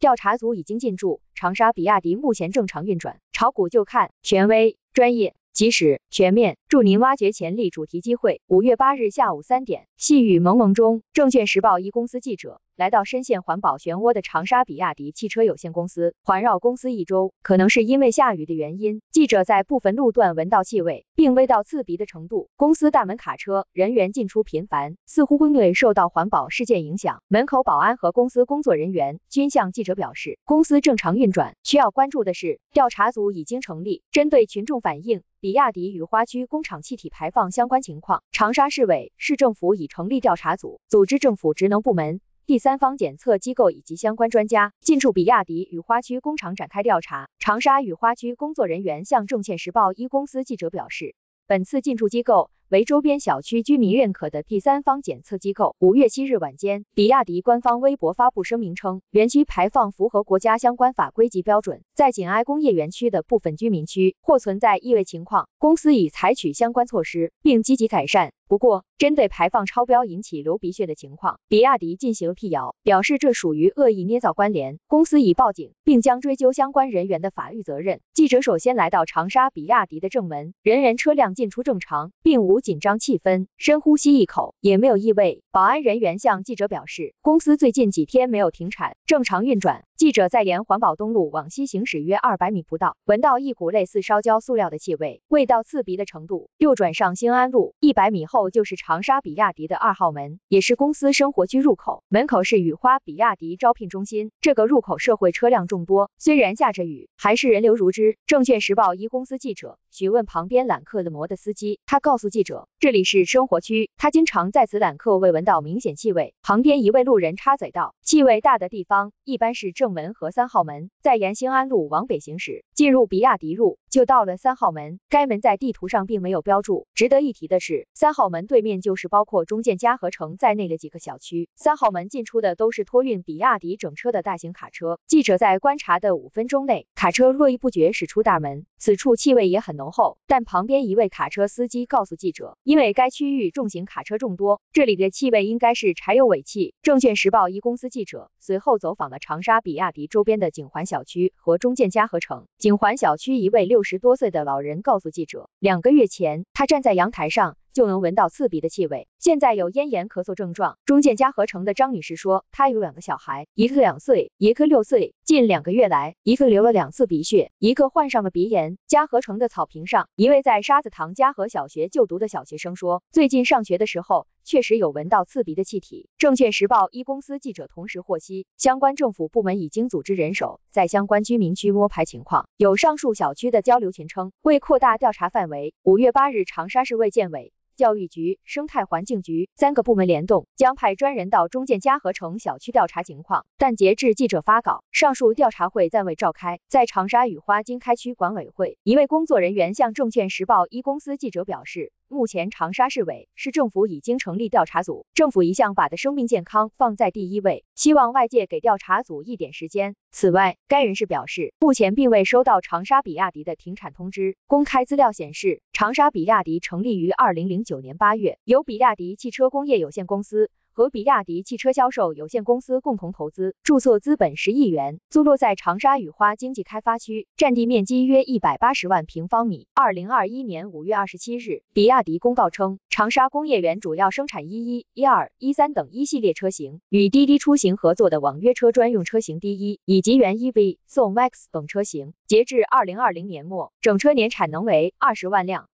调查组已经进驻，长沙比亚迪目前正常运转。炒股就看权威、专业。及时、全面，祝您挖掘潜力。主题机会，五月八日下午三点，细雨蒙蒙中，证券时报一公司记者来到深陷环保漩涡的长沙比亚迪汽车有限公司，环绕公司一周，可能是因为下雨的原因，记者在部分路段闻到气味，并未到刺鼻的程度。公司大门卡车人员进出频繁，似乎会受到环保事件影响。门口保安和公司工作人员均向记者表示，公司正常运转。需要关注的是，调查组已经成立，针对群众反映。比亚迪雨花区工厂气体排放相关情况，长沙市委、市政府已成立调查组，组织政府职能部门、第三方检测机构以及相关专家进驻比亚迪雨花区工厂展开调查。长沙雨花区工作人员向证券时报一公司记者表示，本次进驻机构。为周边小区居民认可的第三方检测机构。五月七日晚间，比亚迪官方微博发布声明称，园区排放符合国家相关法规及标准，在紧挨工业园区的部分居民区或存在异味情况，公司已采取相关措施，并积极改善。不过，针对排放超标引起流鼻血的情况，比亚迪进行辟谣，表示这属于恶意捏造关联，公司已报警，并将追究相关人员的法律责任。记者首先来到长沙比亚迪的正门，人人车辆进出正常，并无紧张气氛，深呼吸一口，也没有异味。保安人员向记者表示，公司最近几天没有停产，正常运转。记者在沿环保东路往西行驶约二百米不到，闻到一股类似烧焦塑料的气味，味道刺鼻的程度。右转上兴安路一百米后就是长沙比亚迪的二号门，也是公司生活区入口。门口是雨花比亚迪招聘中心。这个入口社会车辆众多，虽然下着雨，还是人流如织。证券时报一公司记者询问旁边揽客的摩的司机，他告诉记者，这里是生活区，他经常在此揽客，未闻到明显气味。旁边一位路人插嘴道，气味大的地方一般是正。门和三号门，在沿兴安路往北行驶，进入比亚迪路，就到了三号门。该门在地图上并没有标注。值得一提的是，三号门对面就是包括中建嘉禾城在内的几个小区。三号门进出的都是托运比亚迪整车的大型卡车。记者在观察的五分钟内，卡车络绎不绝驶出大门，此处气味也很浓厚。但旁边一位卡车司机告诉记者，因为该区域重型卡车众多，这里的气味应该是柴油尾气。证券时报一公司记者随后走访了长沙比。亚迪周边的景环小区和中建嘉和城。景环小区一位六十多岁的老人告诉记者，两个月前，他站在阳台上。就能闻到刺鼻的气味，现在有咽炎咳嗽症状。中建嘉禾城的张女士说，她有两个小孩，一个两岁，一个六岁，近两个月来，一个流了两次鼻血，一个患上了鼻炎。嘉禾城的草坪上，一位在沙子塘嘉禾小学就读的小学生说，最近上学的时候，确实有闻到刺鼻的气体。证券时报一公司记者同时获悉，相关政府部门已经组织人手在相关居民区摸排情况。有上述小区的交流群称，为扩大调查范围，五月八日，长沙市卫健委。教育局、生态环境局三个部门联动，将派专人到中建嘉和城小区调查情况。但截至记者发稿，上述调查会暂未召开。在长沙雨花经开区管委会，一位工作人员向证券时报一公司记者表示。目前，长沙市委、市政府已经成立调查组，政府一向把的生命健康放在第一位，希望外界给调查组一点时间。此外，该人士表示，目前并未收到长沙比亚迪的停产通知。公开资料显示，长沙比亚迪成立于二零零九年八月，由比亚迪汽车工业有限公司。和比亚迪汽车销售有限公司共同投资，注册资本十亿元，坐落在长沙雨花经济开发区，占地面积约一百八十万平方米。二零二一年五月二十七日，比亚迪公告称，长沙工业园主要生产一一、一二、一三等一系列车型，与滴滴出行合作的网约车专用车型第一，以及原 EV、宋 MAX 等车型。截至二零二零年末，整车年产能为二十万辆。